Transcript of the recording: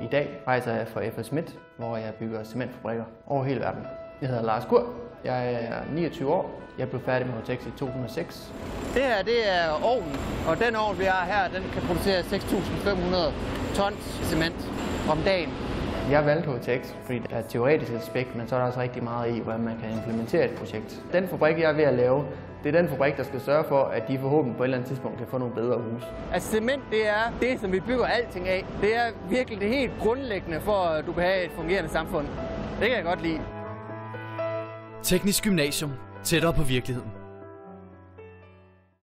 I dag rejser jeg for FS Midt, hvor jeg bygger cementfabrikker over hele verden. Jeg hedder Lars Kur. Jeg er 29 år. Jeg blev færdig med HTX i 2006. Det her, det er ovnen, og den ovn, vi har her, den kan producere 6.500 tons cement om dagen. Jeg valgte HTX, fordi der er et teoretisk aspekt, men så er der også rigtig meget i, hvordan man kan implementere et projekt. Den fabrik, jeg er ved at lave, det er den fabrik, der skal sørge for, at de forhåbentlig på et eller andet tidspunkt kan få nogle bedre huse. Altså cement, det er det, som vi bygger alting af. Det er virkelig det helt grundlæggende for, at du kan have et fungerende samfund. Det kan jeg godt lide. Teknisk Gymnasium. Tættere på virkeligheden.